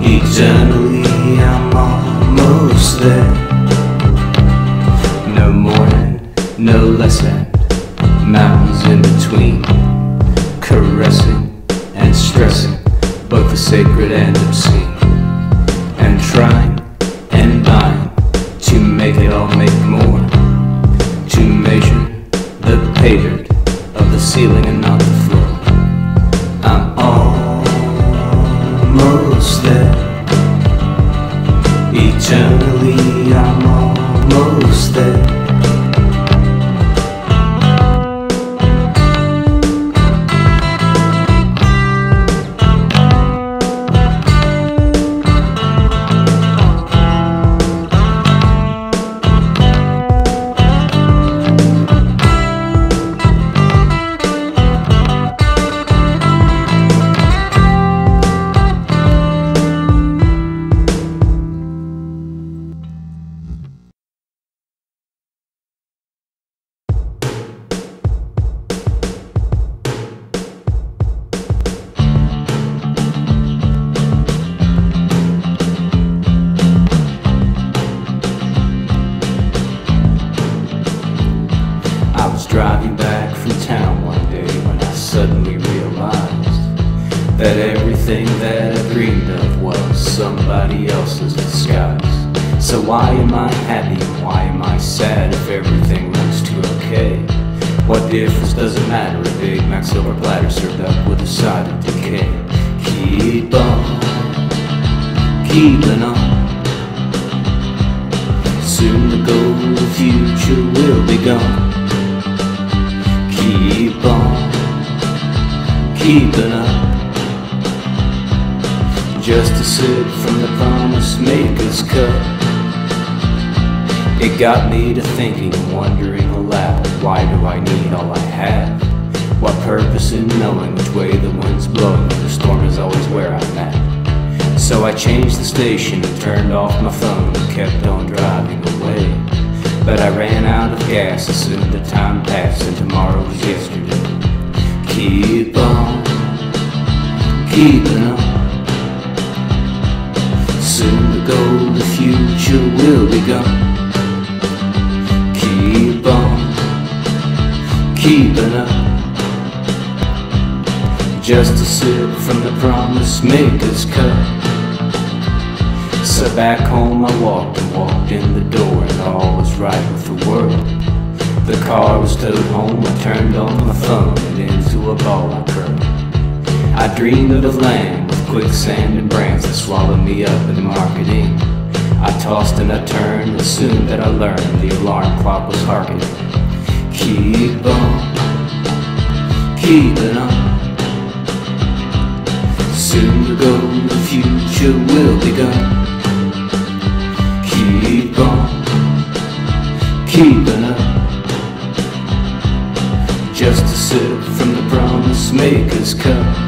Eternally, I'm almost there. No more and no less and mountains in between. Caressing and stressing both the sacred and obscene. Blowing the storm is always where I'm at? So I changed the station and turned off my phone and kept on driving away. But I ran out of gas as soon as the time passed and tomorrow was yesterday. Keep on, keeping on. Soon the gold, the future will be gone. Keep on, keeping up. Just a sip from the promise maker's cup. So back home I walked and walked in the door and all was right with the world. The car was towed home, I turned on my phone and into a ball I curled. I dreamed of a land with quicksand and brands that swallowed me up in marketing. I tossed and I turned and soon that I learned the alarm clock was harking. Keep on, keeping on. Soon the gold, the future will be gone. Keep on, keeping up. Just a sip from the promise maker's cup.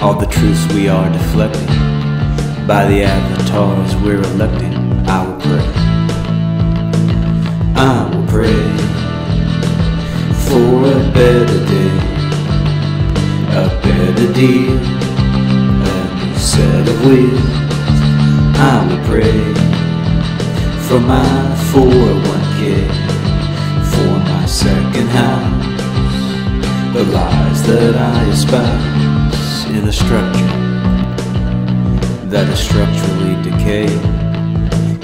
All the truths we are deflecting by the avatars we're electing. I will pray. I will pray for a better day, a better deal, a new set of wheels. I will pray for my 401k, for my second house, the lies that I espouse in a structure that is structurally decayed,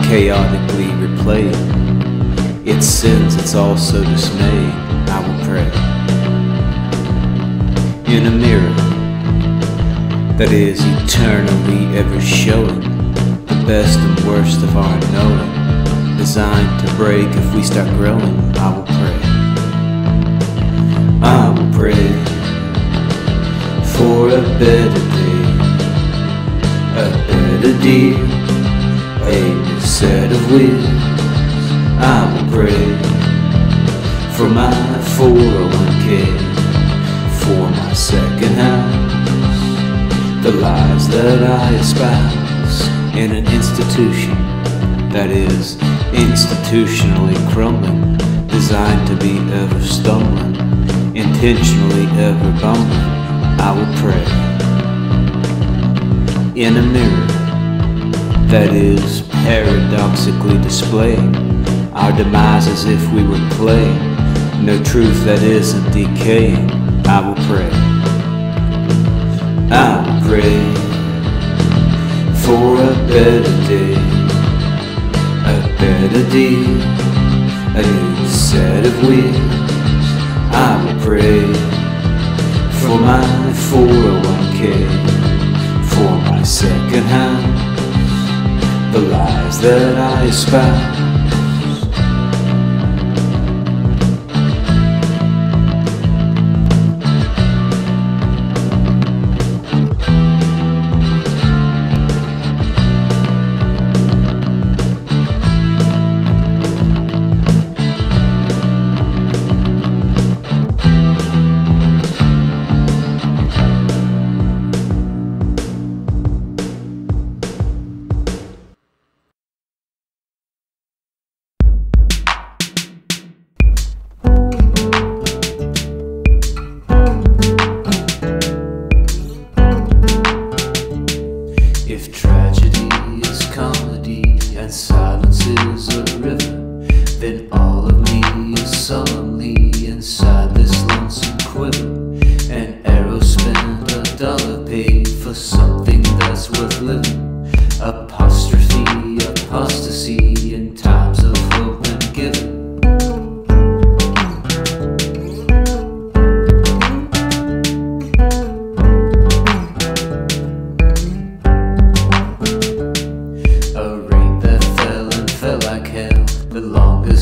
chaotically replayed. Its sins, it's also dismayed. I will pray in a mirror that is eternally ever showing the best and worst of our knowing, designed to break if we start growing. I will pray. I will pray a better day, a better deal, a set of wheels. I will pray for my 401k, for my second house, the lies that I espouse in an institution that is institutionally crumbling, designed to be ever stumbling, intentionally ever bumbling. I will pray in a mirror that is paradoxically displaying our demise as if we were playing no truth that isn't decaying. I will pray. I will pray for a better day, a better deal, a new set of wheels. I will pray for my 401k, for my second house, the lies that I espouse.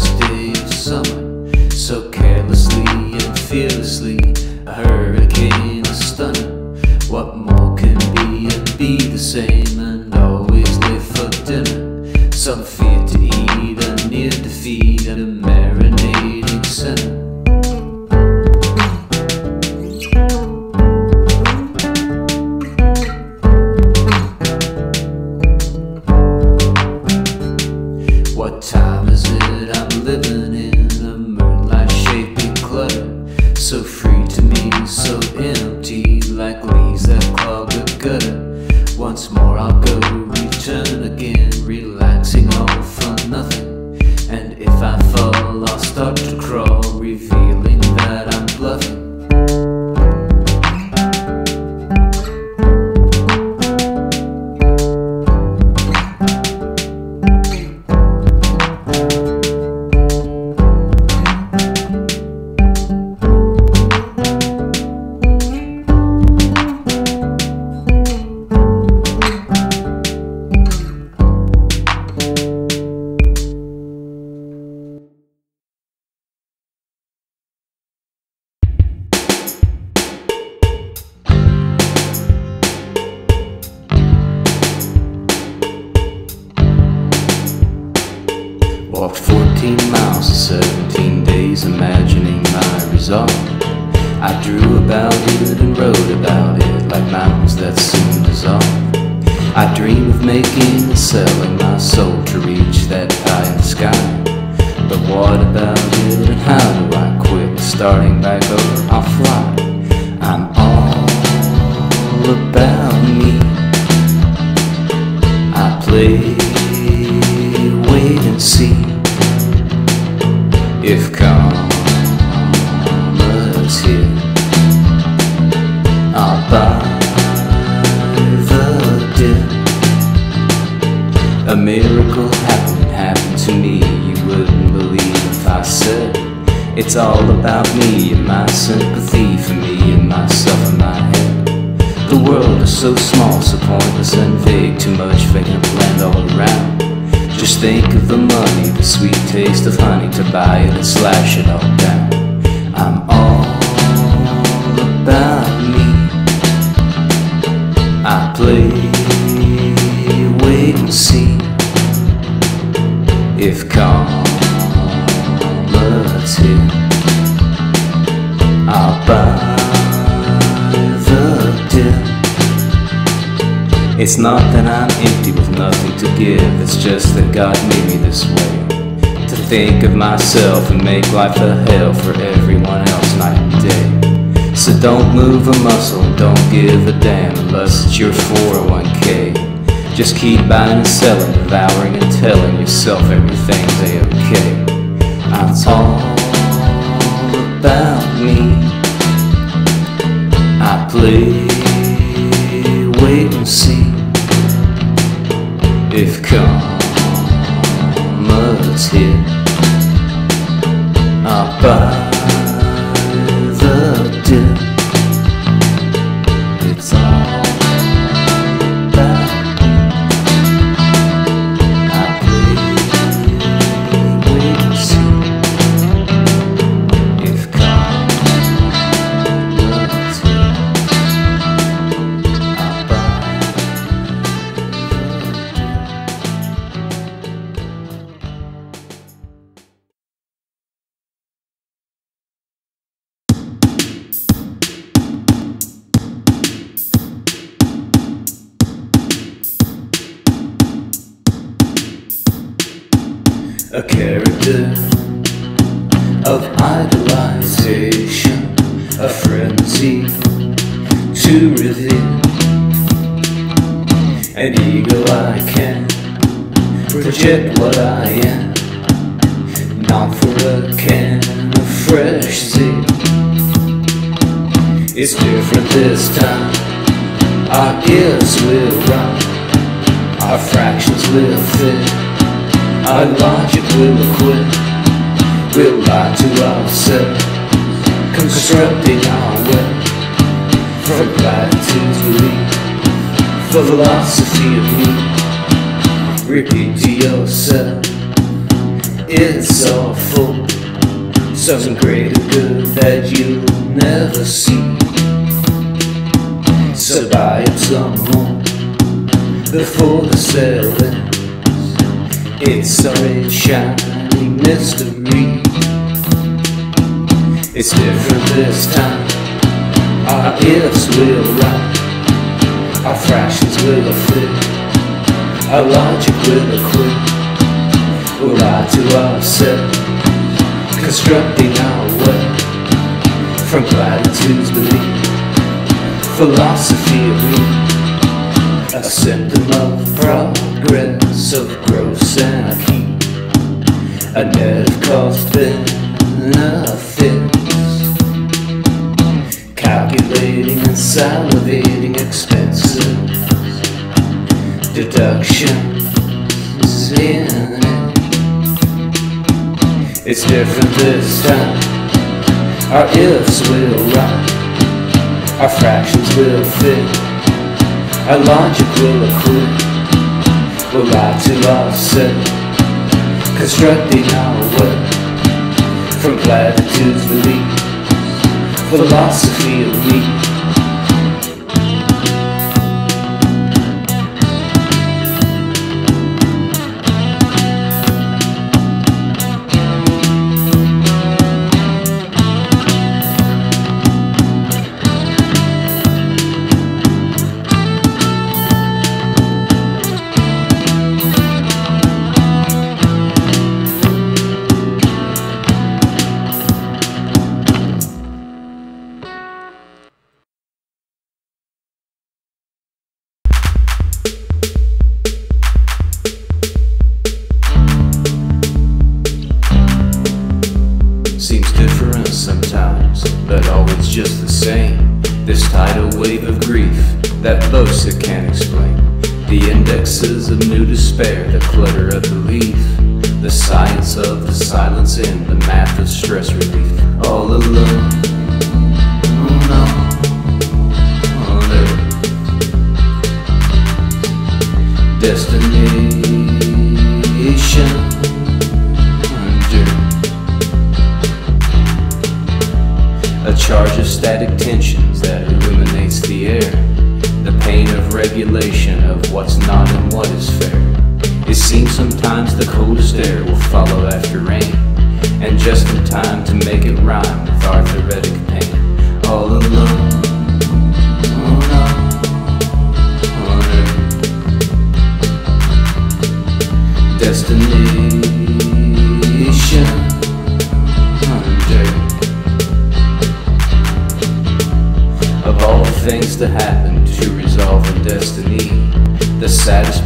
Longest day of summer. So carelessly and fearlessly, a hurricane is stunning. What more can be and be the same said it's all about me and my sympathy for me and myself and my head. The world is so small, so pointless and vague. Too much vacant land all around. Just think of the money, the sweet taste of honey to buy it and slash it all down. I'm all about me. I play, wait and see if karma's It's not that I'm empty with nothing to give, it's just that God made me this way. To think of myself and make life a hell for everyone else night and day. So don't move a muscle, don't give a damn unless it's your 401k. Just keep buying and selling, devouring and telling yourself everything's a-okay. I'm all about me. I play, if karma's here. I'll a can of fresh zeal. It's different this time. Our gifts will run, our fractions will fit. Our logic will acquit, we'll lie to ourselves, constructing our way from platitudes belief, philosophy of me. Repeat to yourself, it's all some greater good that you'll never see. So buy it some more before the sale ends. It's a red shining mystery. It's different this time. Our ifs will rhyme. Our fractions will fit. Our logic will acquit. We'll lie to ourselves, constructing our way from platitudes belief, philosophy of me a symptom of progress, of gross anarchy, a different this time. Our ifs will rhyme, our fractions will fit. Our logic will accrue, we'll lie to ourselves, constructing our way from platitudes belief, philosophy of me. extraterrestrial.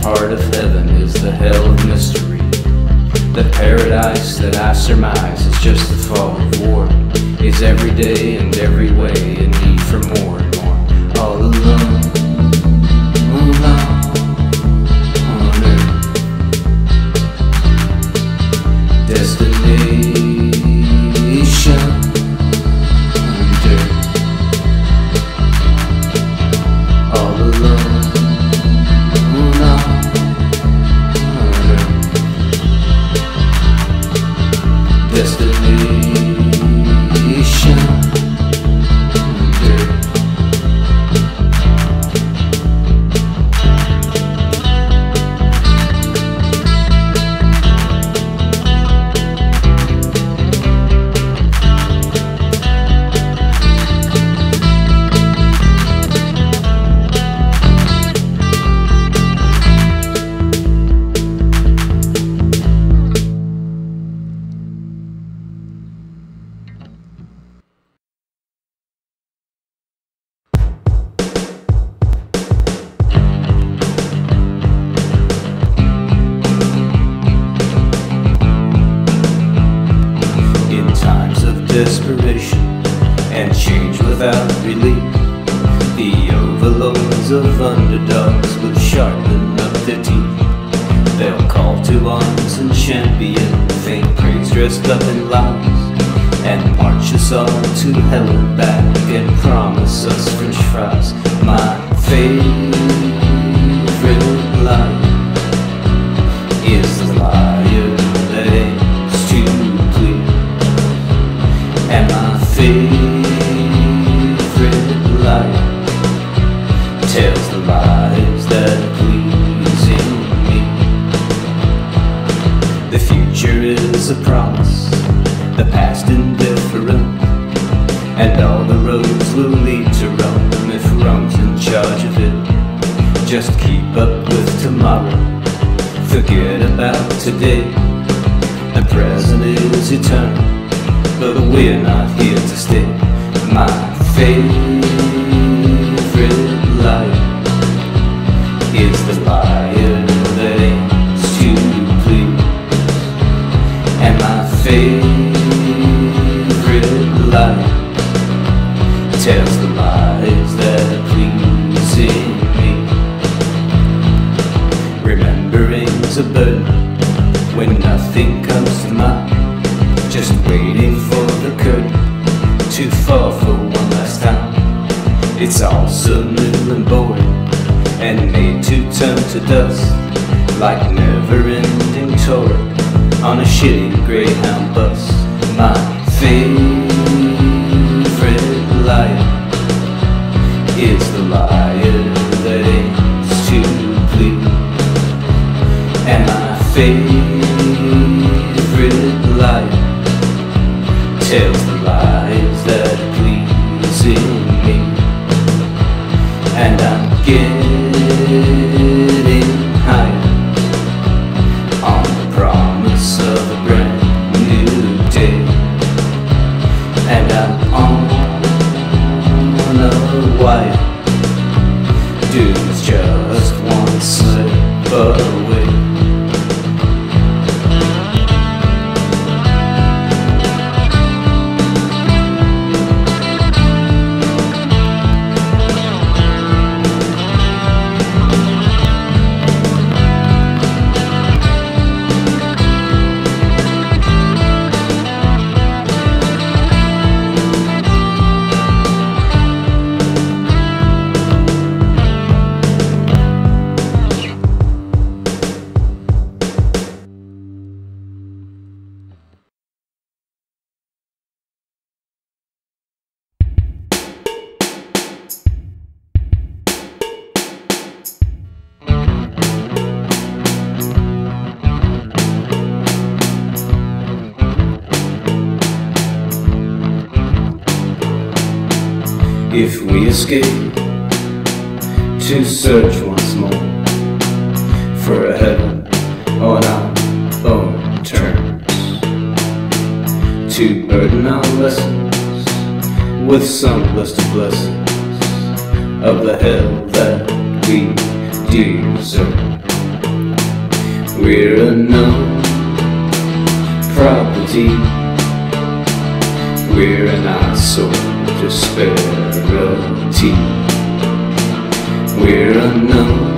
heart of heaven is the hell of mystery. The paradise that I surmise is just the fall of war. Is every day a promise, the past indifferent, and all the roads will lead to Rome if Rome's in charge of it. Just keep up with tomorrow, forget about today. The present is eternal, but we're not here to stay. My faith. Escape to search once more for a heaven on our own terms, to burden our lessons with some list of blessings of the hell that we deserve. We're a unknown property. We're an eyesore We're unknown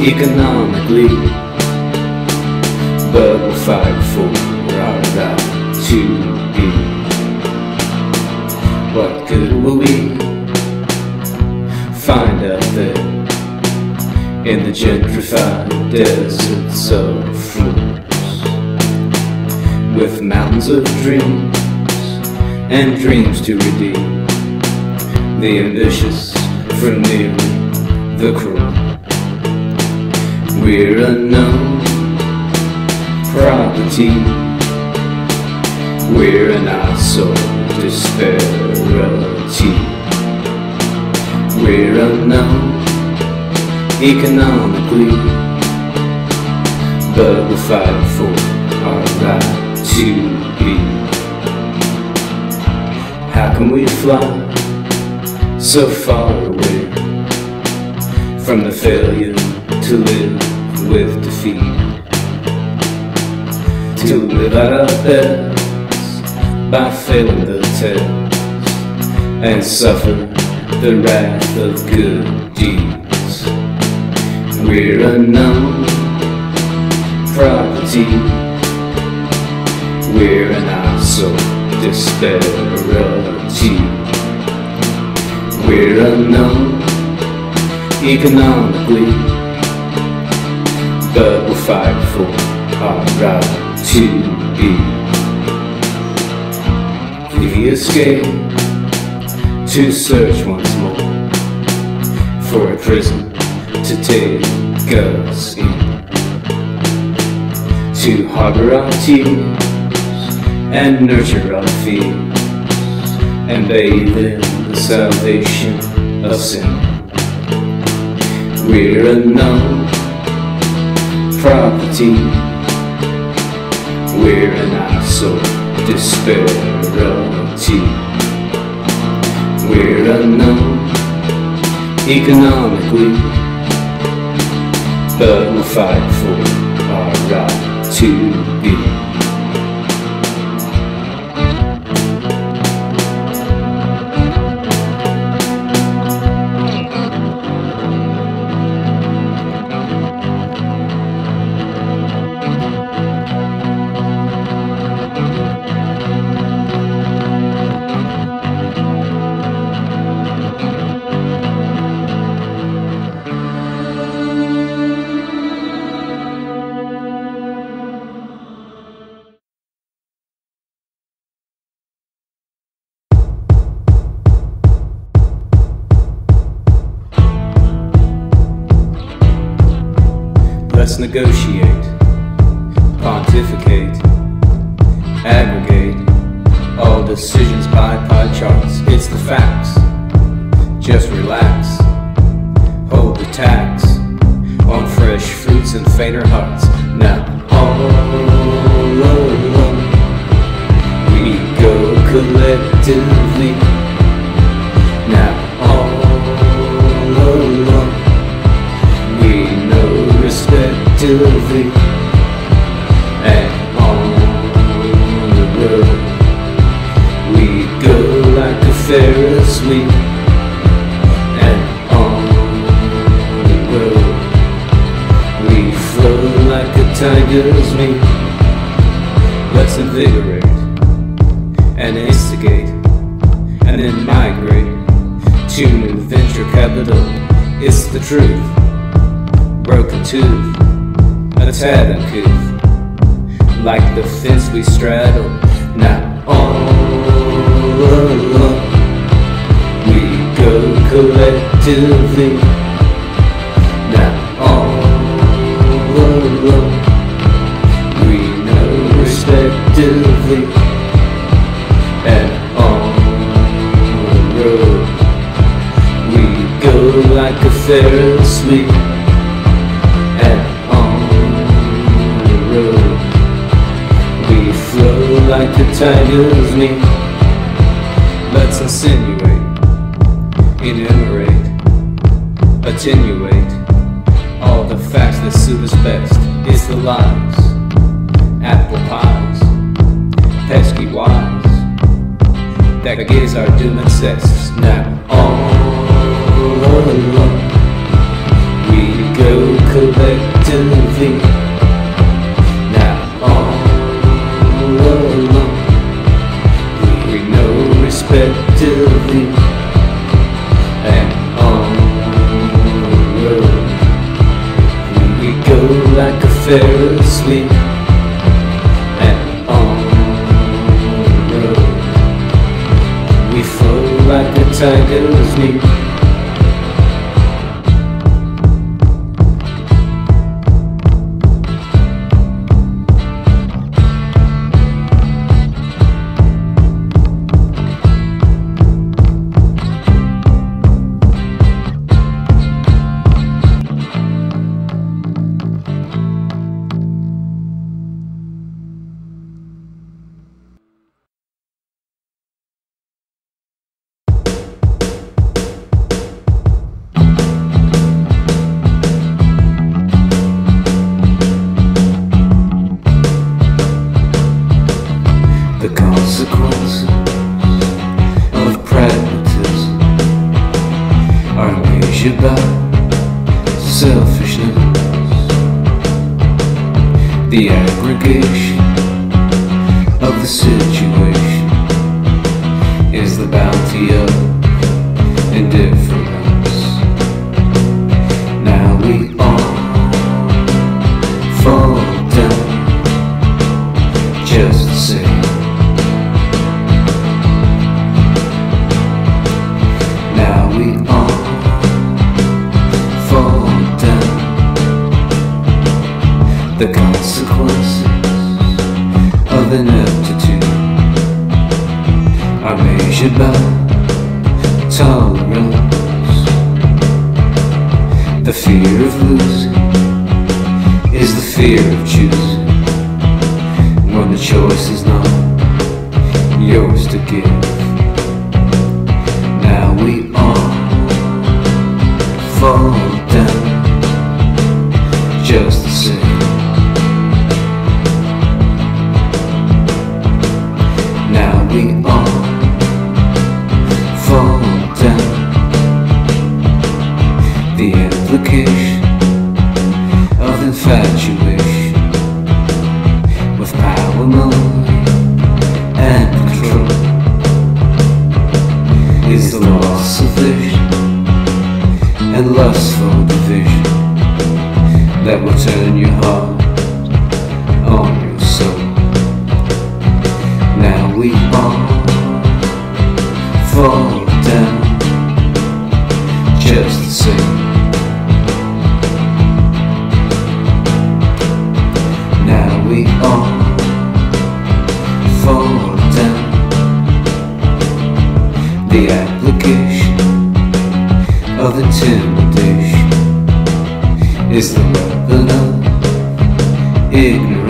economically, but we'll fight for our right to be. What good will we find out there in the gentrified deserts of fools with mountains of dreams and dreams to redeem the ambitious from the cruel. We're unknown property. We're an eyesore disparity. We're unknown economically, but we'll fight for our right to be. How can we fly so far away from the failure to live with defeat? To live at our best by failing the test and suffer the wrath of good deeds. We're a unknown property. We're an eyesore disparity. We're unknown economically, but we'll fight for our right to be. We escape to search once more. For a prison to take us in, to harbor our tears and nurture our fears and bathe in salvation of sin. We're a unknown property. We're an eyesore disparity. We're unknown economically, but we'll fight for our right to negotiate, respectively and on the road we go like a Ferris wheel. And on the road we flow like a tiger's meat let's invigorate and instigate and then migrate to new venture capital. It's the truth broken tooth, a tad uncouth, like the fence we straddle. Now all alone, we go collectively. Now all alone, we know respectively, and on the road. Ferris wheel And like the tiger's knee Let's insinuate, enumerate, attenuate All the facts that suit us best. Is the lies, apple pies, pesky wise That gives our doom and cess. Now all alone We go collectively respectively And on the road We go like a Ferris wheel. And on the road We like a measured by tolerance. The fear of losing is the fear of choosing when the choice is not yours to give. The application of intimidation is the weapon of ignorance.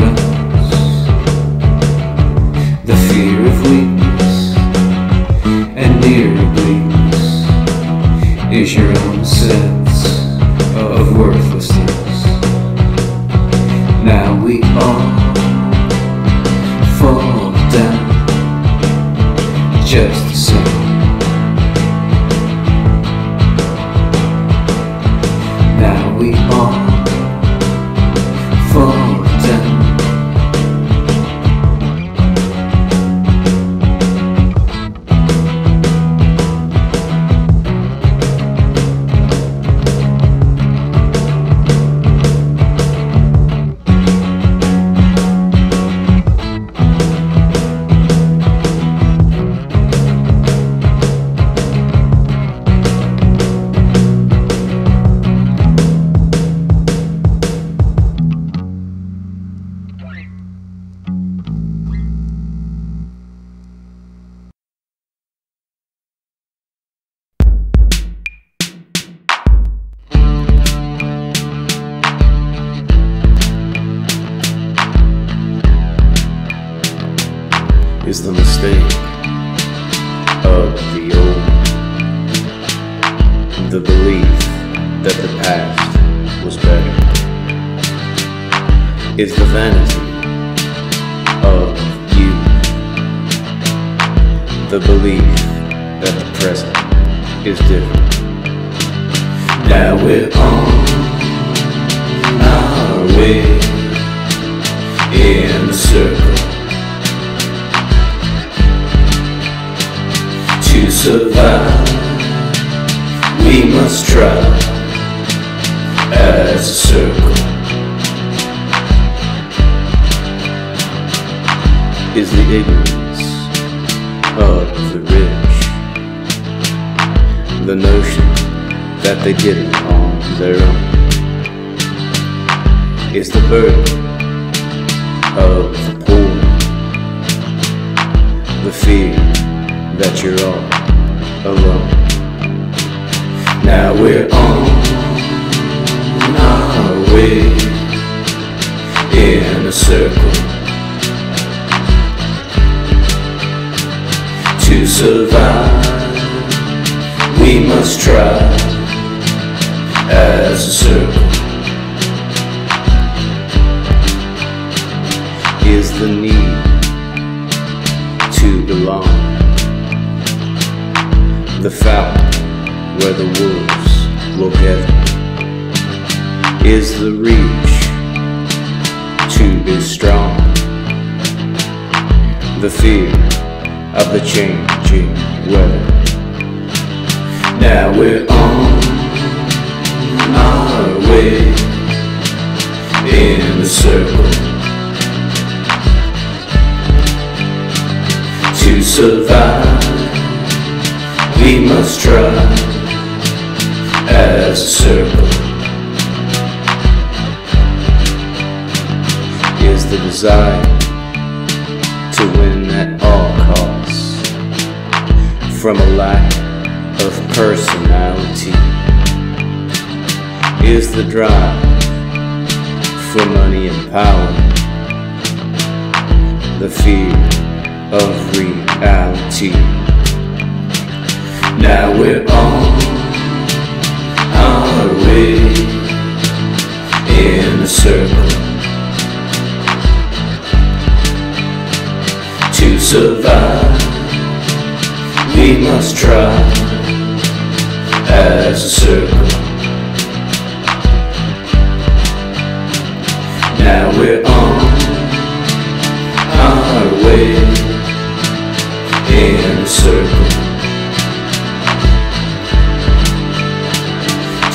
Is the ignorance of the rich, the notion that they did it on their own, is the burden of the poor, the fear that you're all alone. Now we're on our way in a circle to survive. We must try as a circle. Is the need to belong the fountain where the wolves will gather is the reach to be strong the fear of the changing weather. Now we're on our way in the circle to survive. We must try as a circle. Is the desire to win at all costs from a lack of personality is the drive for money and power the fear of reality now we're on our way in a circle to survive. We must try as a circle. Now we're on our way in a circle.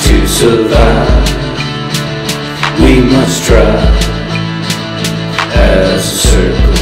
to survive. We must try as a circle.